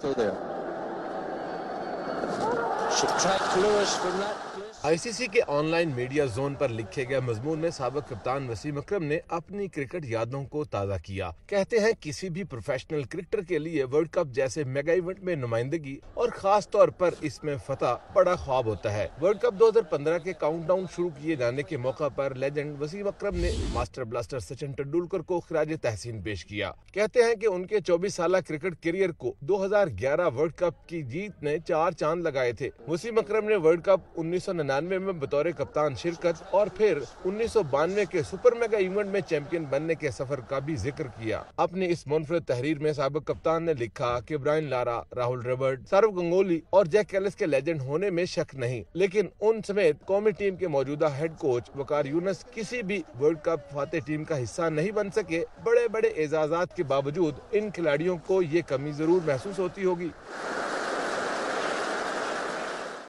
So there. Subtract Lewis from that. ICC के online media zone पर लिखे गए मजमून में सबक कप्तान वसीम अकरम ने अपनी क्रिकेट यादों को ताज़ा किया। कहते हैं, किसी भी प्रोफेशनल क्रिकेटर के लिए वर्ल्ड कप जैसे मेगा इवेंट में नुमाइंदगी और खास तौर पर इसमें फतह बड़ा ख्वाब होता है। वर्ल्ड कप 2015 के काउंटडाउन शुरू किए जाने के मौका पर लेजेंड वसीम अकरम ने मास्टर ब्लास्टर सचिन तेंदुलकर को खराज तहसीन पेश किया। कहते हैं की उनके 24 साल क्रिकेट करियर को 2011 वर्ल्ड कप की जीत ने चार चाँद लगाए थे। वसीम अकरम ने वर्ल्ड कप उन्नीस निन्यानवे में बतौर कप्तान शिरकत और फिर उन्नीस सौ बानवे के सुपर मेगा इवेंट में चैंपियन बनने के सफ़र का भी ज़िक्र किया। अपनी इस मुनफरद तहरीर में सबक कप्तान ने लिखा कि ब्रायन लारा, राहुल रबर्ट सौरव गंगोली और जैक कैलिस के लेजेंड होने में शक नहीं, लेकिन उन समेत कौमी टीम के मौजूदा हेड कोच वकार यूनस किसी भी वर्ल्ड कप फाते टीम का हिस्सा नहीं बन सके। बड़े बड़े एजाजात के बावजूद इन खिलाड़ियों को ये कमी ज़रूर महसूस होती होगी।